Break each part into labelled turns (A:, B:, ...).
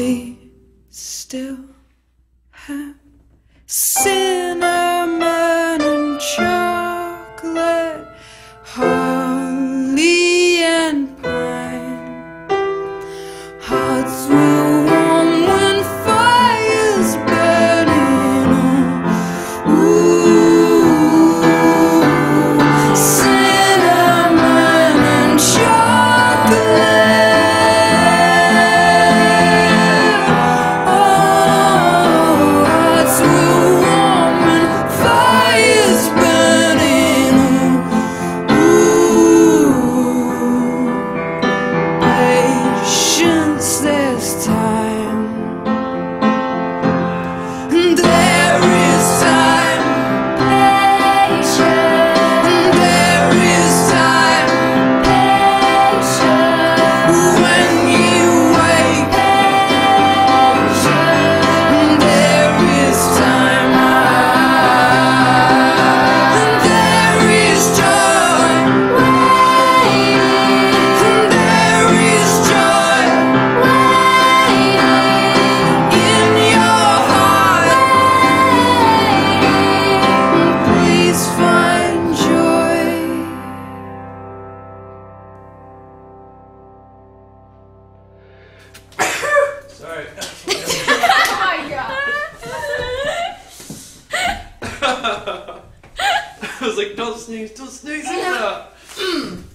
A: we still have
B: sin. like, don't sneeze, don't sneeze.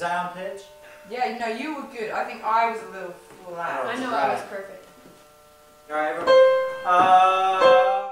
C: Was
D: I on pitch?
C: Yeah, no, you were good. I think I was a little flat.
E: I know right. I was perfect.
D: All right, everyone. Uh...